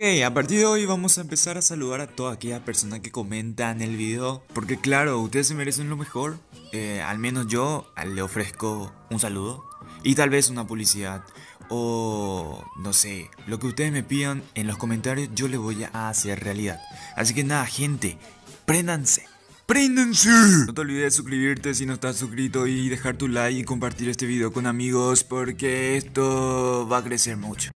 Ok, a partir de hoy vamos a empezar a saludar a toda aquella persona que comenta en el video Porque claro, ustedes se merecen lo mejor eh, Al menos yo le ofrezco un saludo Y tal vez una publicidad O no sé, lo que ustedes me pidan en los comentarios yo le voy a hacer realidad Así que nada gente, préndanse ¡Préndanse! No te olvides de suscribirte si no estás suscrito y dejar tu like y compartir este video con amigos porque esto va a crecer mucho.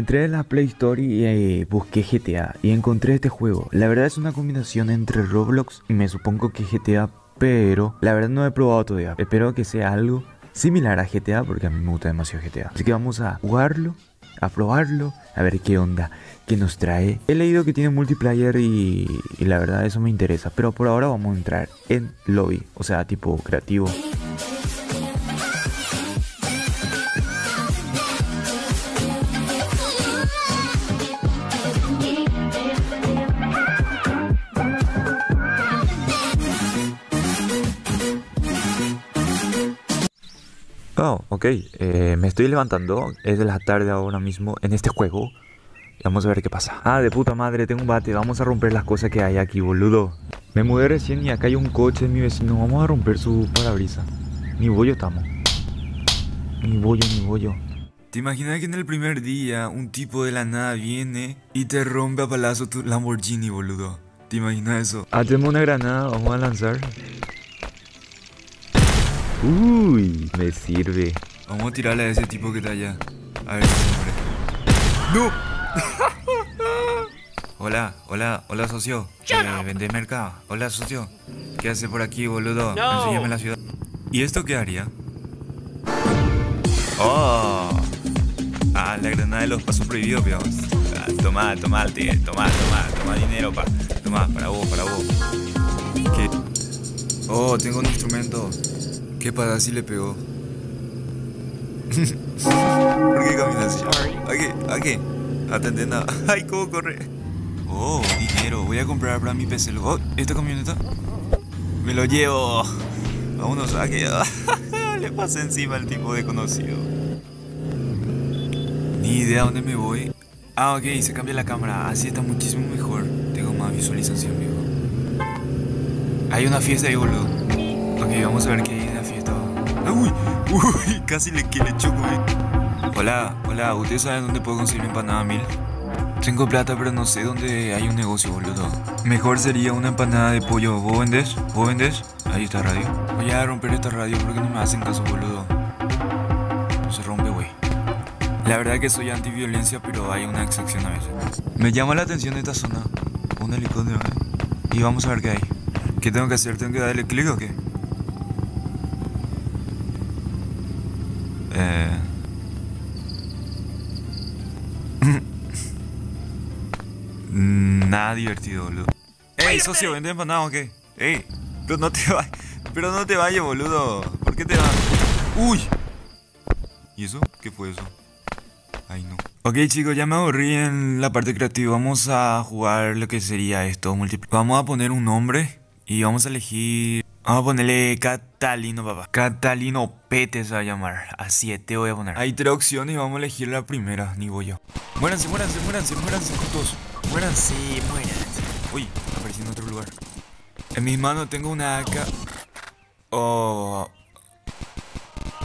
Entré en la Play Store y eh, busqué GTA y encontré este juego. La verdad es una combinación entre Roblox y me supongo que GTA, pero la verdad no he probado todavía. Espero que sea algo similar a GTA porque a mí me gusta demasiado GTA. Así que vamos a jugarlo, a probarlo, a ver qué onda, qué nos trae. He leído que tiene multiplayer y, y la verdad eso me interesa, pero por ahora vamos a entrar en lobby, o sea, tipo creativo. Oh, ok. Eh, me estoy levantando. Es de la tarde ahora mismo en este juego. Y vamos a ver qué pasa. Ah, de puta madre, tengo un bate. Vamos a romper las cosas que hay aquí, boludo. Me mudé recién y acá hay un coche de mi vecino. Vamos a romper su parabrisa. Ni bollo estamos. Ni bollo, ni bollo. ¿Te imaginas que en el primer día un tipo de la nada viene y te rompe a palazo tu Lamborghini, boludo? ¿Te imaginas eso? Ah, tenemos una granada, vamos a lanzar. Uy, me sirve. Vamos a tirarle a ese tipo que está allá. A ver si. ¡No! hola, hola, hola socio. Eh, ¿Vende mercado? Hola socio. ¿Qué hace por aquí, boludo? Enséñame la ciudad. ¿Y esto qué haría? ¡Oh! Ah, la granada de los pasos prohibidos, peor. Ah, toma, toma, tío. Toma, toma, toma dinero, pa. Toma, para vos, para vos. ¿Qué? Oh, tengo un instrumento. ¿Qué pasa si le pegó? ¿Por qué camina así? Aquí, aquí. Atendiendo. Ay, ¿cómo corre? Oh, dinero. Voy a comprar para mi PC. Oh, ¿esta camioneta? Me lo llevo. Vámonos aquí. le pasé encima al tipo desconocido. Ni idea dónde me voy. Ah, ok, se cambia la cámara. Así está muchísimo mejor. Tengo más visualización, viejo. Hay una fiesta ahí, boludo. Ok, vamos a ver qué hay. Uy, casi le, que choco, eh. Hola, hola, ¿ustedes saben dónde puedo conseguir empanada mil? Tengo plata, pero no sé dónde hay un negocio, boludo. Mejor sería una empanada de pollo. ¿Vos vendés? ¿Vos vendés? Ahí está radio. Voy a romper esta radio porque no me hacen caso, boludo. Se rompe, güey. La verdad que soy antiviolencia, pero hay una excepción a veces. Me llama la atención esta zona. Un helicóptero, ¿eh? Y vamos a ver qué hay. ¿Qué tengo que hacer? ¿Tengo que darle clic o qué? Eh... Nada divertido, boludo. ¡Ey, socio, vende empanada o qué? ¡Ey! Pero no te vayas. Pero no te vayas, boludo. ¿Por qué te vas? ¡Uy! ¿Y eso? ¿Qué fue eso? Ay, no. Ok, chicos, ya me aburrí en la parte creativa. Vamos a jugar lo que sería esto. Vamos a poner un nombre y vamos a elegir. Vamos a ponerle Catalino, papá. Catalino Pete se va a llamar. Así te voy a poner. Hay tres opciones y vamos a elegir la primera, ni voy yo. Muéranse, muéranse, muéranse, muéranse, todos. Muéranse, muéranse. Uy, aparecí en otro lugar. En mis manos tengo una AK. Oh.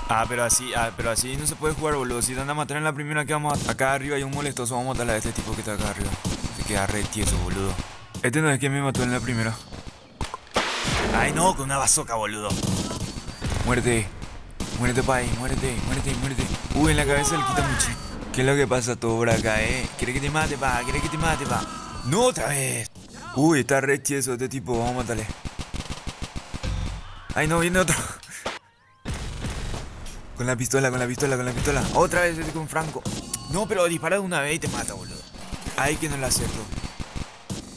Ah, pero así, ah, pero así no se puede jugar, boludo. Si te van a matar en la primera que vamos a... Acá arriba hay un molestoso, vamos a matar a este tipo que está acá arriba. Se queda re tieso, boludo. Este no es quien me mató en la primera. Ay, no, con una bazooka, boludo. Muérete. Muérete, pay. Muérete, muérete, muérete. Uy, en la cabeza le quita mucho. ¿Qué es lo que pasa todo por acá, eh? ¿Quiere que te mate, pa? ¿Quiere que te mate, pa? ¡No, otra vez! Uy, está re tieso este tipo. Vamos a matarle. Ay, no, viene otro. Con la pistola, con la pistola, con la pistola. Otra vez este con Franco. No, pero dispara de una vez y te mata, boludo. Ay, que no lo acerto.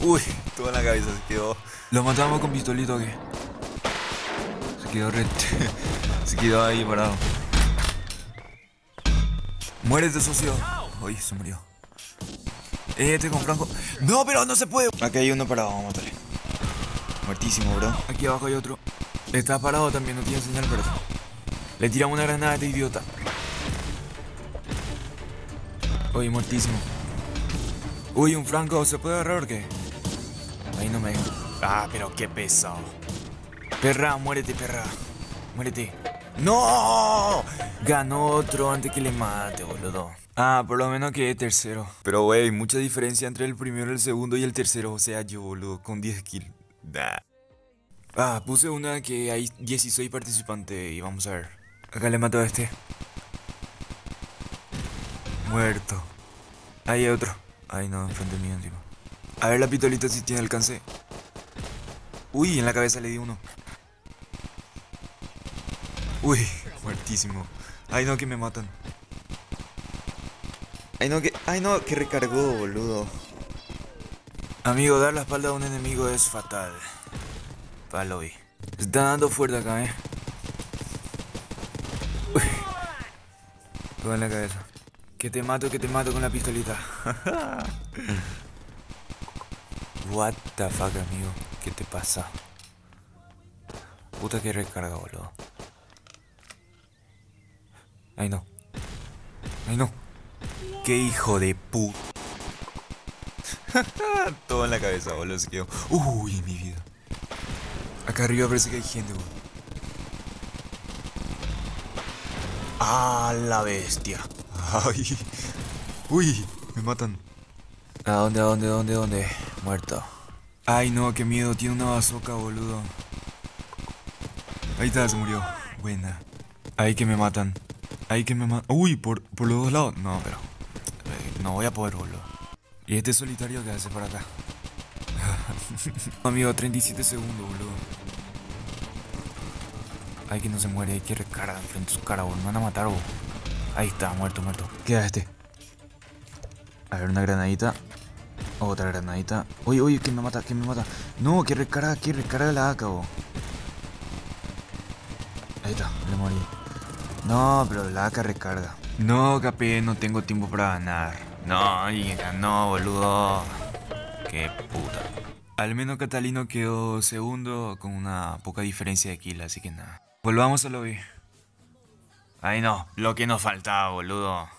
Uy, toda la cabeza se quedó. ¿Lo matamos con pistolito qué? Quedó se quedó ahí parado. Muérete, socio. Uy, se murió. Este con Franco. No, pero no se puede. Aquí hay uno parado, vamos a matarle. Muertísimo, bro. Aquí abajo hay otro. Está parado también, no tiene señal verde. Le tiramos una granada a este idiota. Uy, muertísimo. Uy, un Franco, ¿se puede agarrar o qué? Ahí no me. Ah, pero qué pesado. Perra, muérete, perra. Muérete. ¡No! Ganó otro antes que le mate, boludo. Ah, por lo menos que tercero. Pero, wey, mucha diferencia entre el primero, el segundo y el tercero. O sea, yo, boludo, con 10 kills. Ah, puse una que hay 16 participantes y vamos a ver. Acá le mato a este. Muerto. Ahí hay otro. Ay, no, enfrente mío encima. A ver la pitolita si tiene alcance. Uy, en la cabeza le di uno. Uy, muertísimo. Ay, no, que me matan. Ay, no, que. Ay, no, que recargó, boludo. Amigo, dar la espalda a un enemigo es fatal. Para hoy. Está dando fuerte acá, eh. Uy. Todo en la cabeza. Que te mato, que te mato con la pistolita. What the fuck, amigo. ¿Qué te pasa? Puta que recarga, boludo. Ay no. Ay no. Qué hijo de pu. Todo en la cabeza, boludo. Se quedó. Uy, mi vida. Acá arriba parece que hay gente, boludo. Ah, la bestia. Ay. Uy, me matan. ¿A dónde, a dónde, a dónde, a dónde? Muerto. Ay, no, qué miedo. Tiene una bazooka, boludo. Ahí está, se murió. Buena. Ahí que me matan. Ahí que me matan. Uy, por, por los dos lados. No, pero. eh, No voy a poder, boludo. Y este solitario que hace para acá. Amigo, 37 segundos, boludo. Ay, que no se muere, hay que recargar enfrente de su cara, boludo. Me van a matar, boludo. Ahí está, muerto, muerto. Queda este. A ver, una granadita. Otra granadita. Uy, uy, que me mata, que me mata. No, que recarga, que recarga la AK. Ahí está, le morí. No, pero la AK recarga. No, capé, no tengo tiempo para ganar. No, y ganó, boludo. Qué puta. Al menos Catalino quedó segundo con una poca diferencia de kill, así que nada. Volvamos al lobby. Ay no, lo que nos faltaba, boludo.